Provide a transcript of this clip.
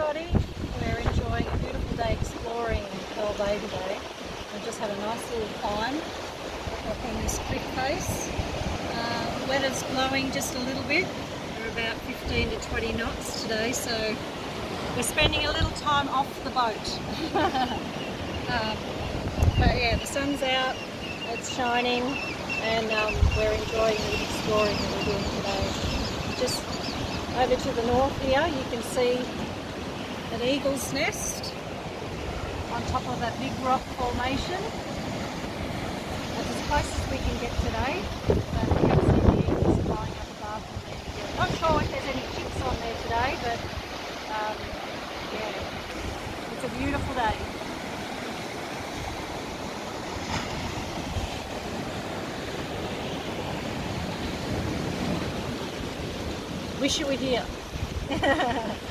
everybody. We're enjoying a beautiful day exploring Pearl Bay today. We've just had a nice little climb up on this cliff face. Uh, the weather's blowing just a little bit. We're about 15 to 20 knots today, so we're spending a little time off the boat. um, but yeah, the sun's out, it's shining, and um, we're enjoying the exploring that we're doing today. Just over to the north here, you can see an eagle's nest on top of that big rock formation. That's as close as we can get today. But you can the eagles flying up above. Not sure if there's any chicks on there today, but um, yeah, it's a beautiful day. Wish you were here.